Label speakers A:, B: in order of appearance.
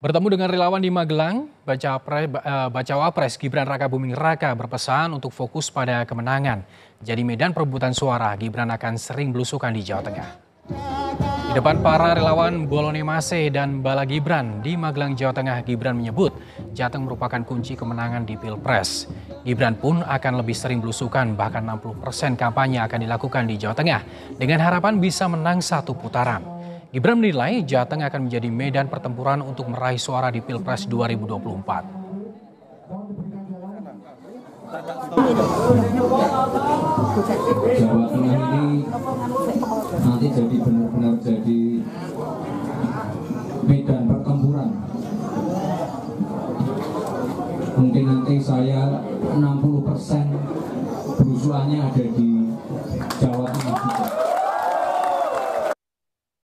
A: Bertemu dengan relawan di Magelang, baca eh, bacawa pres Gibran Raka Buming Raka berpesan untuk fokus pada kemenangan. Jadi medan perebutan suara, Gibran akan sering belusukan di Jawa Tengah. Di depan para relawan Bolone Mase dan Bala Gibran di Magelang, Jawa Tengah, Gibran menyebut Jateng merupakan kunci kemenangan di Pilpres. Gibran pun akan lebih sering belusukan, bahkan 60 persen kampanye akan dilakukan di Jawa Tengah dengan harapan bisa menang satu putaran. Gibran menilai Jateng akan menjadi medan pertempuran untuk meraih suara di Pilpres 2024.
B: Jawa Tengah ini nanti jadi benar-benar jadi medan pertempuran. Mungkin nanti saya 60 persen berusuhannya ada di